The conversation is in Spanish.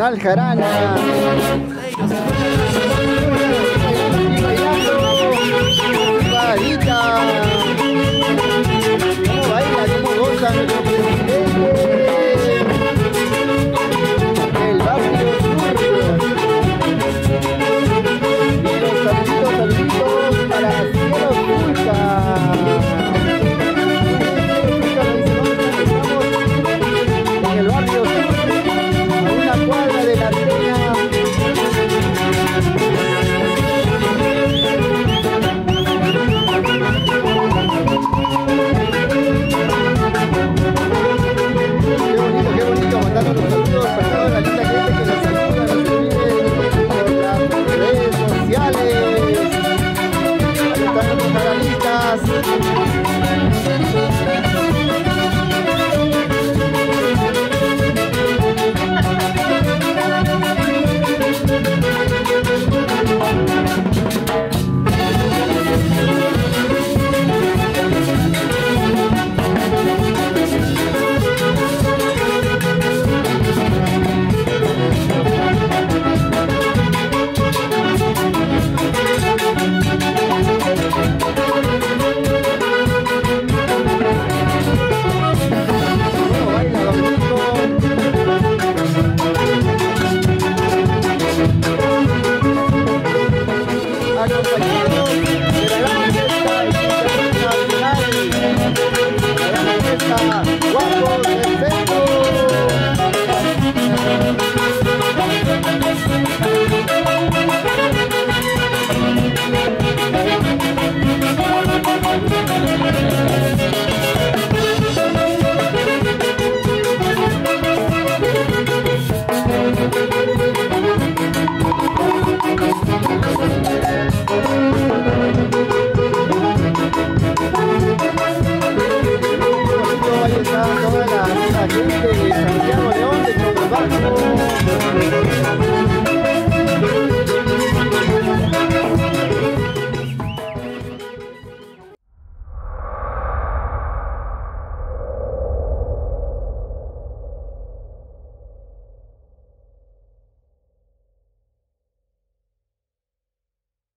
canal Jarana. Thank you. 到了。la gente de Santiago León de